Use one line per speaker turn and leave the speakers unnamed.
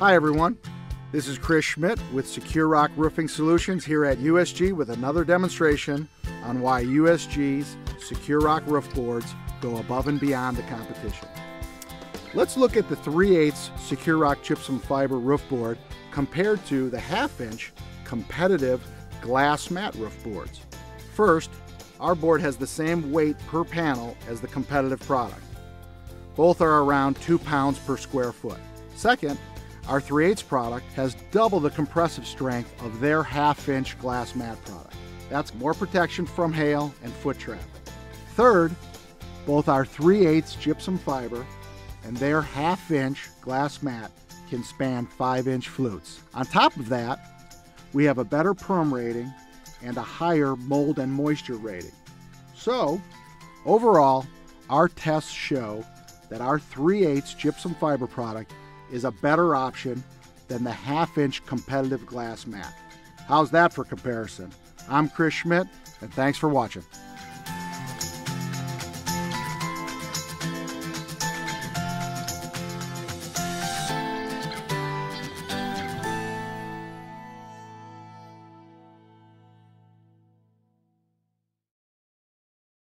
Hi, everyone. This is Chris Schmidt with Securock Roofing Solutions here at USG with another demonstration on why USG's Securock roof boards go above and beyond the competition. Let's look at the 3 8 Securock gypsum fiber roof board compared to the half inch competitive glass mat roof boards. First, our board has the same weight per panel as the competitive product. Both are around 2 pounds per square foot. Second, our 3 8 product has double the compressive strength of their half inch glass mat product. That's more protection from hail and foot traffic. Third, both our 3 8 gypsum fiber and their half inch glass mat can span 5 inch flutes. On top of that, we have a better perm rating and a higher mold and moisture rating. So, overall, our tests show that our 3 8 gypsum fiber product is a better option than the half inch competitive glass mat. How's that for comparison? I'm Chris Schmidt, and thanks for watching.